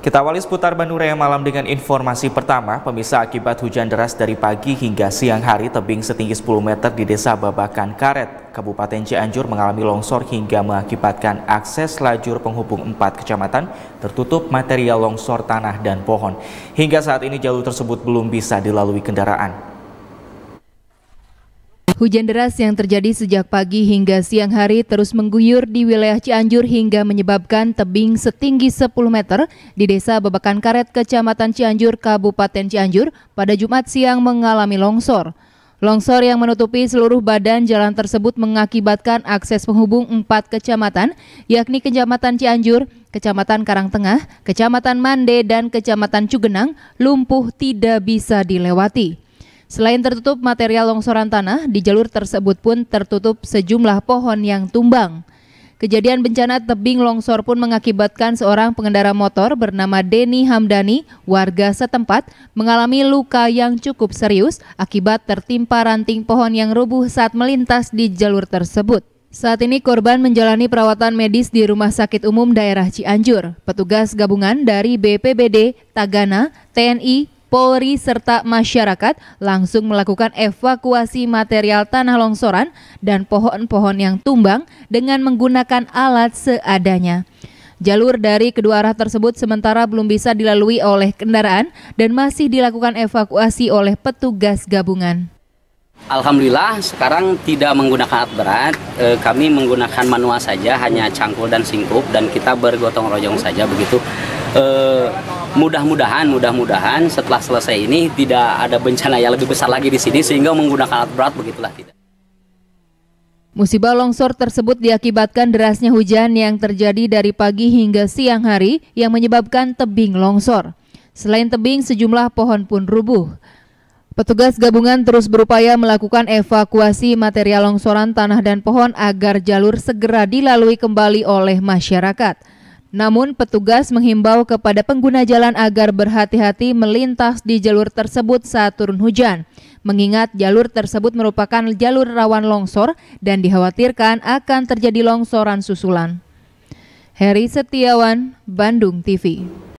Kita awali seputar Bandung Raya malam dengan informasi pertama. Pemirsa akibat hujan deras dari pagi hingga siang hari tebing setinggi 10 meter di desa Babakan Karet, Kabupaten Cianjur mengalami longsor hingga mengakibatkan akses lajur penghubung empat kecamatan tertutup material longsor tanah dan pohon. Hingga saat ini jalur tersebut belum bisa dilalui kendaraan. Hujan deras yang terjadi sejak pagi hingga siang hari terus mengguyur di wilayah Cianjur hingga menyebabkan tebing setinggi 10 meter di Desa Babakan Karet, Kecamatan Cianjur, Kabupaten Cianjur pada Jumat siang mengalami longsor. Longsor yang menutupi seluruh badan jalan tersebut mengakibatkan akses penghubung empat kecamatan, yakni Kecamatan Cianjur, Kecamatan Karangtengah, Kecamatan Mande, dan Kecamatan Cugenang lumpuh tidak bisa dilewati. Selain tertutup material longsoran tanah, di jalur tersebut pun tertutup sejumlah pohon yang tumbang. Kejadian bencana tebing longsor pun mengakibatkan seorang pengendara motor bernama Denny Hamdani, warga setempat, mengalami luka yang cukup serius akibat tertimpa ranting pohon yang rubuh saat melintas di jalur tersebut. Saat ini korban menjalani perawatan medis di Rumah Sakit Umum Daerah Cianjur. Petugas gabungan dari BPBD, Tagana, TNI, Polri serta masyarakat langsung melakukan evakuasi material tanah longsoran dan pohon-pohon yang tumbang dengan menggunakan alat seadanya. Jalur dari kedua arah tersebut sementara belum bisa dilalui oleh kendaraan dan masih dilakukan evakuasi oleh petugas gabungan. Alhamdulillah sekarang tidak menggunakan alat berat, e, kami menggunakan manual saja, hanya cangkul dan singkup dan kita bergotong royong saja begitu. E, mudah-mudahan mudah-mudahan setelah selesai ini tidak ada bencana yang lebih besar lagi di sini sehingga menggunakan alat berat begitulah tidak. Musibah longsor tersebut diakibatkan derasnya hujan yang terjadi dari pagi hingga siang hari yang menyebabkan tebing longsor. Selain tebing, sejumlah pohon pun rubuh. Petugas gabungan terus berupaya melakukan evakuasi material longsoran tanah dan pohon agar jalur segera dilalui kembali oleh masyarakat. Namun petugas menghimbau kepada pengguna jalan agar berhati-hati melintas di jalur tersebut saat turun hujan. Mengingat jalur tersebut merupakan jalur rawan longsor dan dikhawatirkan akan terjadi longsoran susulan. Heri Setiawan, Bandung TV.